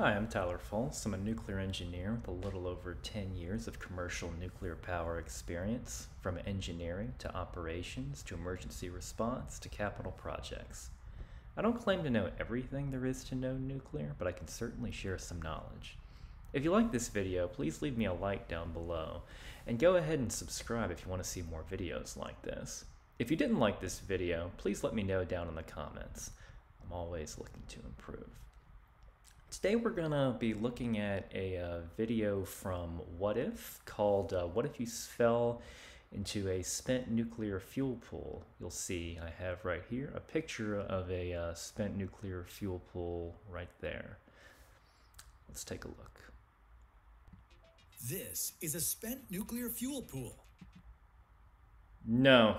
Hi, I'm Tyler Folse. I'm a nuclear engineer with a little over 10 years of commercial nuclear power experience, from engineering to operations to emergency response to capital projects. I don't claim to know everything there is to know nuclear, but I can certainly share some knowledge. If you like this video, please leave me a like down below, and go ahead and subscribe if you want to see more videos like this. If you didn't like this video, please let me know down in the comments. I'm always looking to improve. Today we're going to be looking at a uh, video from What If called uh, What If You Fell into a Spent Nuclear Fuel Pool. You'll see I have right here a picture of a uh, spent nuclear fuel pool right there. Let's take a look. This is a spent nuclear fuel pool. No,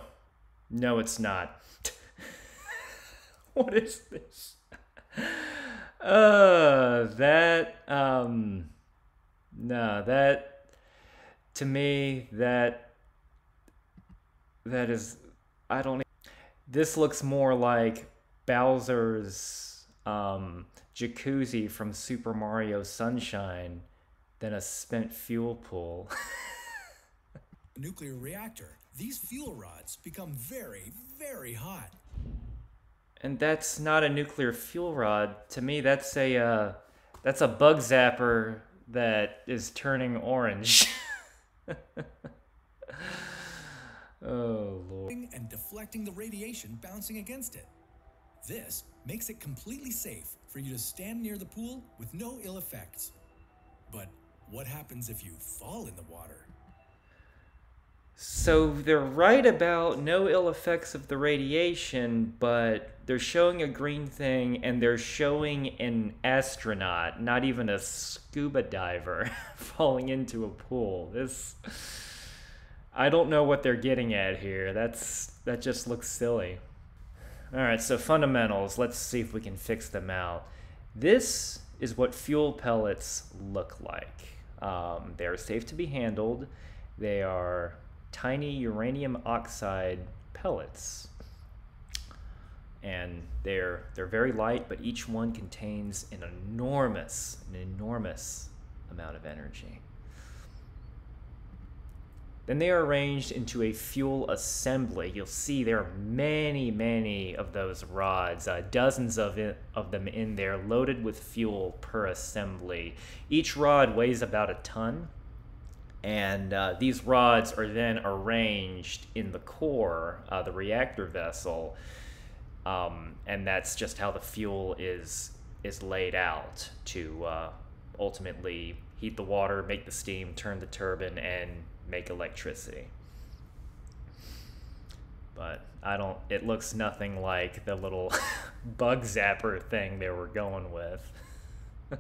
no it's not. what is this? Uh, that um, no, that to me that that is I don't. This looks more like Bowser's um, jacuzzi from Super Mario Sunshine than a spent fuel pool. nuclear reactor. These fuel rods become very, very hot. And that's not a nuclear fuel rod. To me, that's a uh, that's a bug zapper that is turning orange. oh lord. And deflecting the radiation bouncing against it. This makes it completely safe for you to stand near the pool with no ill effects. But what happens if you fall in the water? So they're right about no ill effects of the radiation, but they're showing a green thing and they're showing an astronaut, not even a scuba diver, falling into a pool. This I don't know what they're getting at here. That's that just looks silly. All right, so fundamentals, let's see if we can fix them out. This is what fuel pellets look like. Um, they are safe to be handled. They are tiny uranium oxide pellets. And they're, they're very light, but each one contains an enormous, an enormous amount of energy. Then they are arranged into a fuel assembly. You'll see there are many, many of those rods, uh, dozens of, it, of them in there, loaded with fuel per assembly. Each rod weighs about a ton, and uh, these rods are then arranged in the core, uh, the reactor vessel, um, and that's just how the fuel is is laid out to uh, ultimately heat the water, make the steam, turn the turbine, and make electricity. But I don't. It looks nothing like the little bug zapper thing they were going with.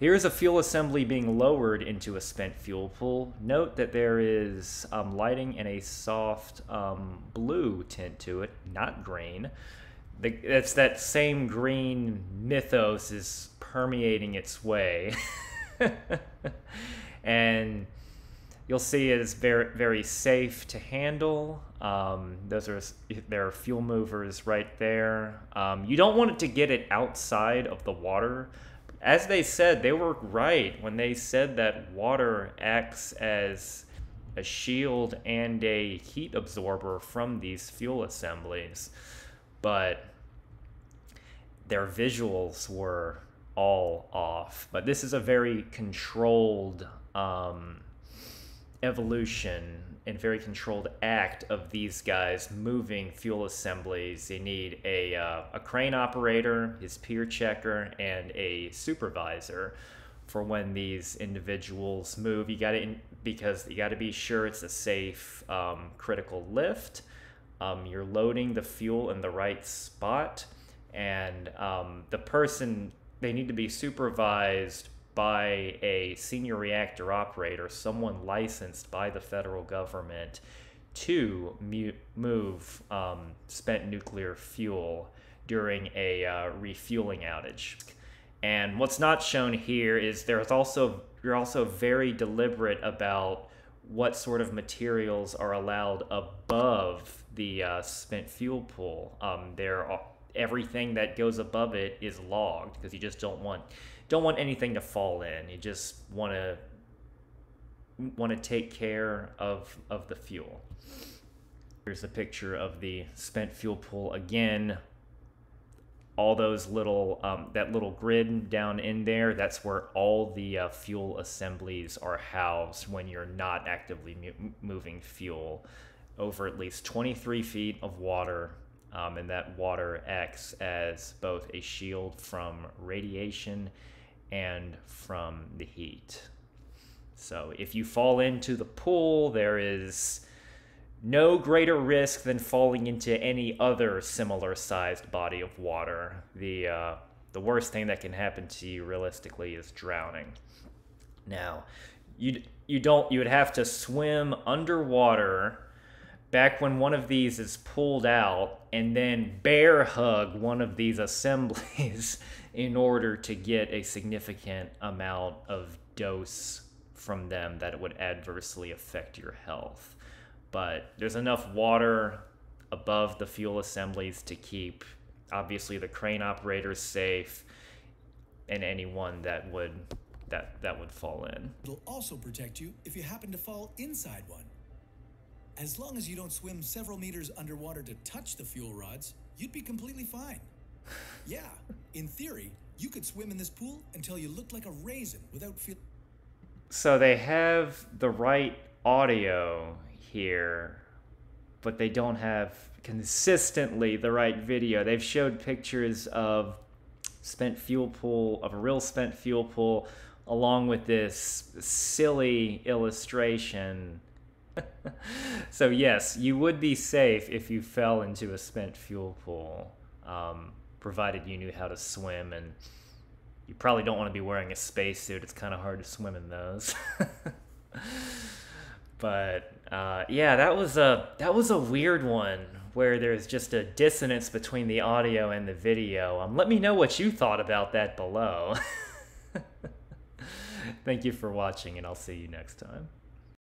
Here is a fuel assembly being lowered into a spent fuel pool. Note that there is um, lighting and a soft um, blue tint to it, not green. The, it's that same green mythos is permeating its way. and you'll see it is very, very safe to handle. Um, those are there are fuel movers right there. Um, you don't want it to get it outside of the water as they said, they were right when they said that water acts as a shield and a heat absorber from these fuel assemblies. But their visuals were all off. But this is a very controlled um, evolution and very controlled act of these guys moving fuel assemblies. They need a, uh, a crane operator, his peer checker, and a supervisor for when these individuals move. You got to because you got to be sure it's a safe um, critical lift. Um, you're loading the fuel in the right spot, and um, the person they need to be supervised by a senior reactor operator, someone licensed by the federal government to mu- move um, spent nuclear fuel during a uh, refueling outage. And what's not shown here is there's also you're also very deliberate about what sort of materials are allowed above the uh, spent fuel pool. Um, there are everything that goes above it is logged because you just don't want don't want anything to fall in. You just want to want to take care of of the fuel. Here's a picture of the spent fuel pool again. All those little um, that little grid down in there. That's where all the uh, fuel assemblies are housed when you're not actively moving fuel over at least 23 feet of water um, and that water acts as both a shield from radiation and from the heat. So if you fall into the pool, there is no greater risk than falling into any other similar sized body of water. The, uh, the worst thing that can happen to you realistically is drowning. Now, you you don't you would have to swim underwater back when one of these is pulled out and then bear hug one of these assemblies in order to get a significant amount of dose from them that it would adversely affect your health. But there's enough water above the fuel assemblies to keep obviously the crane operators safe and anyone that would that that would fall in. It'll also protect you if you happen to fall inside one. As long as you don't swim several meters underwater to touch the fuel rods, you'd be completely fine. yeah, in theory, you could swim in this pool until you looked like a raisin without feel. So they have the right audio here, but they don't have consistently the right video. They've showed pictures of spent fuel pool, of a real spent fuel pool, along with this silly illustration so yes, you would be safe if you fell into a spent fuel pool, um, provided you knew how to swim, and you probably don't want to be wearing a spacesuit. It's kind of hard to swim in those. but uh, yeah, that was a that was a weird one where there's just a dissonance between the audio and the video. Um, let me know what you thought about that below. Thank you for watching, and I'll see you next time.